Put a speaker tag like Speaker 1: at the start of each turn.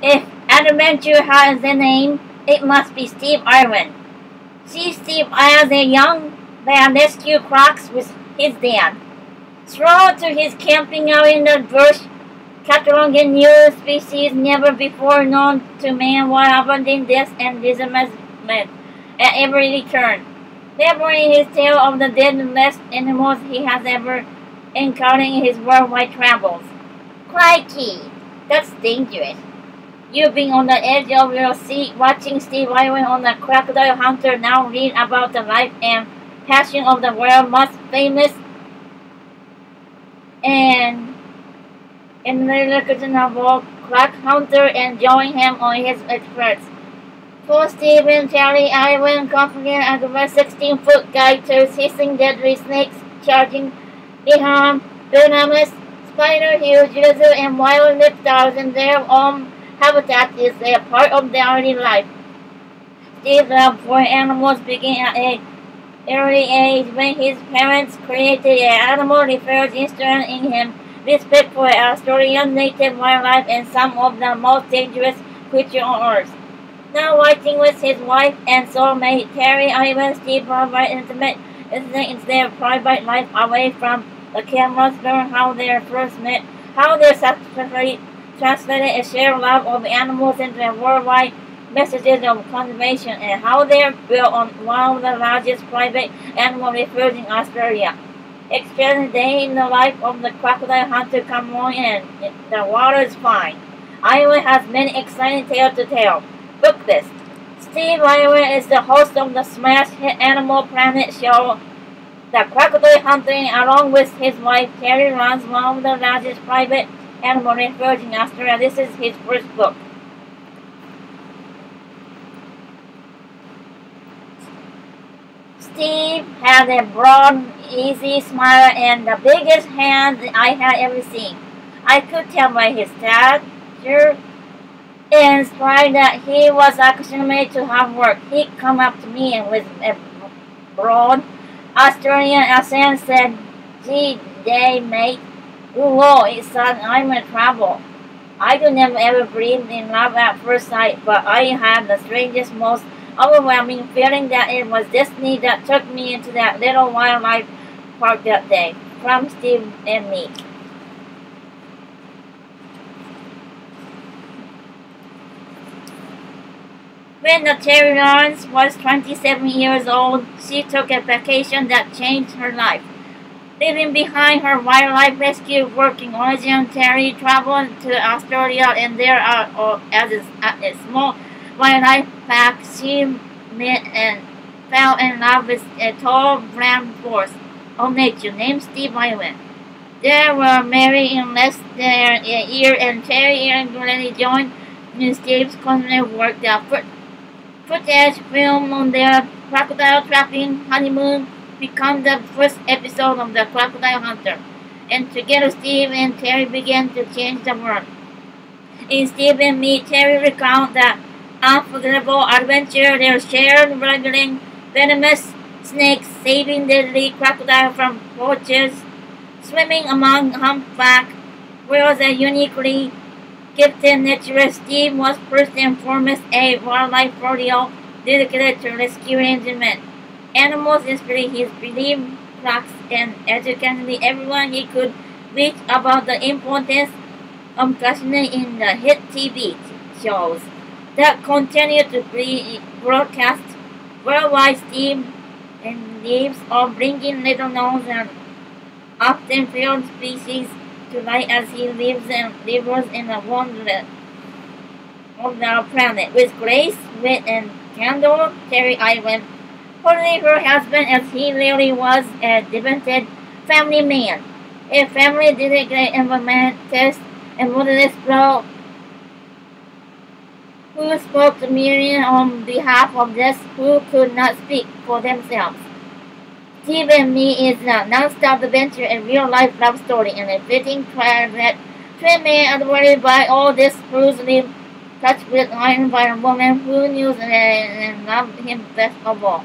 Speaker 1: If adventure has a name, it must be Steve Irwin. See Steve as a young man rescue crocs with his dad. Thrown to his camping out in the bush, cataloging a new species never before known to man while avoiding this and dismissment at every turn. Delivering his tale of the deadliest animals he has ever encountered in his worldwide travels. Crikey, that's dangerous. You've been on the edge of your seat watching Steve Irwin on the Crocodile Hunter now read about the life and passion of the world's most famous and the novel Croc Hunter and join him on his experts. For Stephen Terri Irwin confident as a 16 foot to hissing deadly snakes charging behind venomous spider huge lizard and wild reptiles in their own habitat is a part of their daily life. Steve's love for uh, animals began at an early age when his parents created an animal research instrument in him, respect for Australian native wildlife and some of the most dangerous creatures on earth. Now working with his wife and soulmate Terri Irwin, Steve provide intimate insight their private life away from the cameras, learn how they first met, how they successfully translated a shared love of animals into worldwide messages of conservation and how they are built on one of the largest private animal refuges in Australia. Experience day in the life of the crocodile hunter come on and the water is fine. Irwin has many exciting tales to tell. Book this. Steve Irwin is the host of the smash hit Animal Planet show. The crocodile hunting along with his wife Terri runs one of the largest private animal refuges in Australia. This is his first book. Steve had a broad, easy smile and the biggest hands I had ever seen. I could tell by his stature and stride that he was made to have work. He come up to me and with a broad Australian accent said, Gee, day, mate. Whoa, it's son, I'm in trouble. I do never ever believe in love at first sight, but I had the strangest, most overwhelming feeling that it was destiny that took me into that little wildlife park that day. From Steve and me. When the Terri Lawrence was 27 years old, she took a vacation that changed her life. Leaving behind her wildlife rescue work in Oregon, Terri traveled to Australia and there are, uh, as a, a small wildlife park, she met and fell in love with a tall brown horse of nature named Steve Irwin. They were married in less than a year and Terri and eventually joined in Steve's constant work. The foot footage filmed on their crocodile trapping honeymoon became the first episode of the Crocodile Hunter. And together Steve and Terri began to change the world. In Steve and me, Terri recounts the unforgettable adventure they shared wrangling venomous snakes, saving deadly crocodile from poachers, swimming among humpback whales, a uniquely gifted naturalist. Steve was first and foremost a wildlife rodeo dedicated to rescuing men. Animals inspired his belief, flocks, and educated everyone he could reach about the importance of cautioning in the hit TV shows that continue to be broadcast worldwide steam and leaves of bringing little known and often failed species to light as he lives and lives in the wonderland of our planet. With grace, wit, and candor, Terri Irwin, holding her husband as he really was a devoted family man. A family dedicated environmentalist and modernist pro who spoke to Miriam on behalf of those who could not speak for themselves. Steve and Me is a non-stop adventure and real-life love story and a fitting trial that three men admired by all this live touched with iron by a woman who knew and loved him best of all.